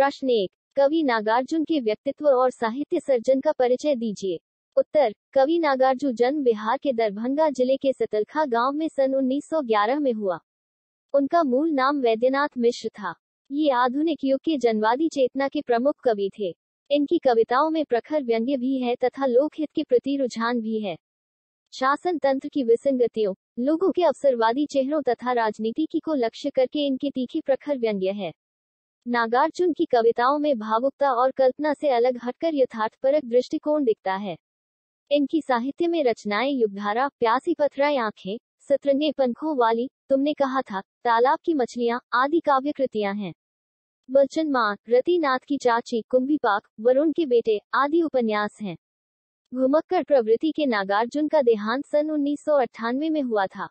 प्रश्न एक कवि नागार्जुन के व्यक्तित्व और साहित्य सर्जन का परिचय दीजिए। उत्तर, कवि नागार्जुन जन्म बिहार के दरभंगा ज़िले के सतलखा गाँव में सन 1911 में हुआ। उनका मूल नाम वैद्यनाथ मिश्र था। ये आधुनिक युग के जनवादी चेतना के प्रमुख कवि थे। इनकी कविताओं में प्रखर व्यंग्य भी है तथा लोकहित के प्रति रुझान भी है। शासन तंत्र की विसंगतियों, लोगों के अवसरवादी चेहरों तथा राजनीति की को लक्ष्य करके इनके तीखे प्रखर व्यंग्य है। नागार्जुन की कविताओं में भावुकता और कल्पना से अलग हटकर यथार्थपरक दृष्टिकोण दिखता है। इनकी साहित्य में रचनाएँ युगधारा, प्यासी पथराई आँखें, सत्रंगे पंखों वाली, तुमने कहा था, तालाब की मछलियाँ, आदि काव्य कृतियाँ हैं। बलचन माँ, रतिनाथ की चाची, कुंभी पाक, वरुण के बेटे, आदि उपन्यास हैं। घुमक्कर प्रवृत्ति के नागार्जुन का देहांत सन उन्नीस सौ अट्ठानवे में हुआ था।